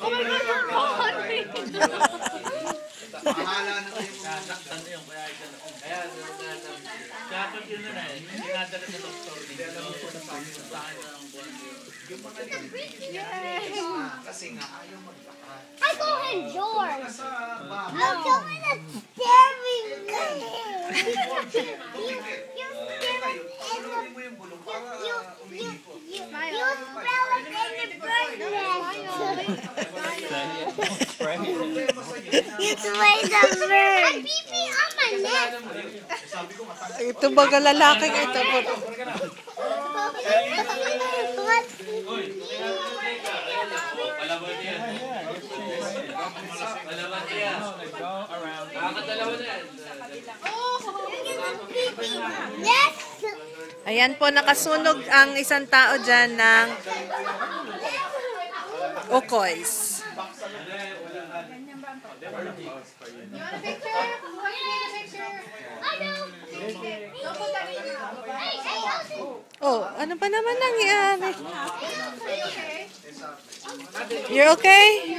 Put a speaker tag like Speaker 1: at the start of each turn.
Speaker 1: Oh my God, you're funny!
Speaker 2: Mahala na kayo.
Speaker 3: Nasaktan na yun, kaya ito. Kaya, dapat yun na eh. Hindi sa doktor dito. Sa akin na ang buwan yun.
Speaker 2: Kasi nga ayaw maglakad.
Speaker 4: I go.
Speaker 2: Sa bahay.
Speaker 4: I'm going to staring Spell the bird. Peeping on my neck.
Speaker 5: Ito baga lalaking ito po.
Speaker 4: What?
Speaker 5: Ayan po, nakasunog ang isang tao dyan ng Okoys. Oh, ano ba naman nangyari? You're okay?